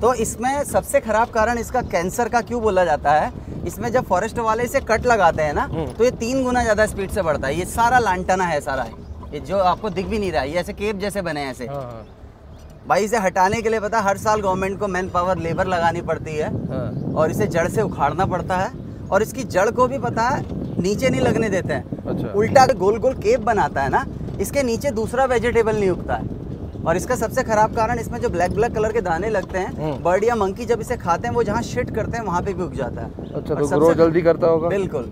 तो इसमें सबसे खराब कारण इसका कैंसर का क्यों बोला जाता है? इसमें जब फॉरेस्ट वाले इसे कट लगाते हैं ना हम्म। तो ये तीन गुना ज़्यादा स्पीड से बढ़ता है। ये सारा लांटना है सारा। ये जो आपको दिख भी नहीं रहा है ये ऐसे केप जैसे बने हैं ऐसे। हाँ हाँ। भाई इसे हटाने के लिए पता हर साल गवर्नमेंट को मैन पावर लेबर लगानी पड़ती है। हाँ। और इसे जड़ से उखाड़ना पड़ता है। और इसकी जड़ को भी पता है नीचे नहीं लगने देते हैं। अच्छा। उल्टा गोल गोल केप बनाता है ना इसके नीचे दूसरा वेजिटेबल नहीं उगता है। और इसका सबसे खराब कारण इसमें जो ब्लैक ब्लैक कलर के दाने लगते हैं हम्म। बर्ड या मंकी जब इसे खाते हैं वो जहाँ शिट करते हैं वहाँ पे भी उग जाता है। अच्छा तो ग्रो जल्दी करता होगा। बिल्कुल।